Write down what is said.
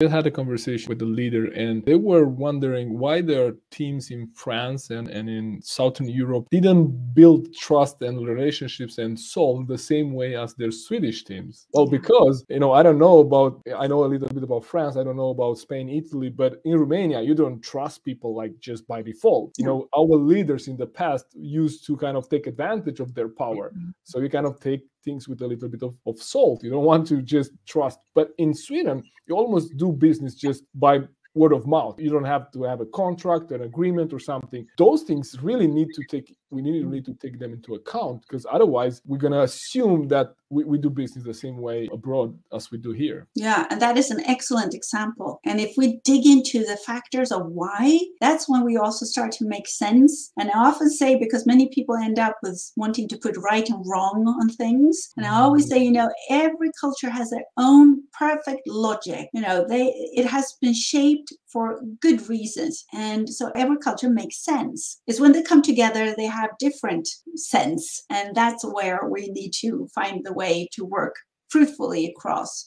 I had a conversation with the leader, and they were wondering why their teams in France and, and in Southern Europe didn't build trust and relationships and solve the same way as their Swedish teams. Well, because, you know, I don't know about, I know a little bit about France, I don't know about Spain, Italy, but in Romania, you don't trust people like just by default. You know, our leaders in the past used to kind of take advantage of their power. Mm-hmm. So you kind of take things with a little bit of, of salt. You don't want to just trust. But in Sweden, you almost do business just by word of mouth. You don't have to have a contract, an agreement, or something. Those things really need to take we need, need to take them into account because otherwise we're going to assume that we, we do business the same way abroad as we do here. Yeah, and that is an excellent example. And if we dig into the factors of why, that's when we also start to make sense. And I often say, because many people end up with wanting to put right and wrong on things. And I always mm. say, you know, every culture has their own perfect logic. You know, they it has been shaped for good reasons. And so every culture makes sense. It's when they come together, they have different sense. And that's where we need to find the way to work fruitfully across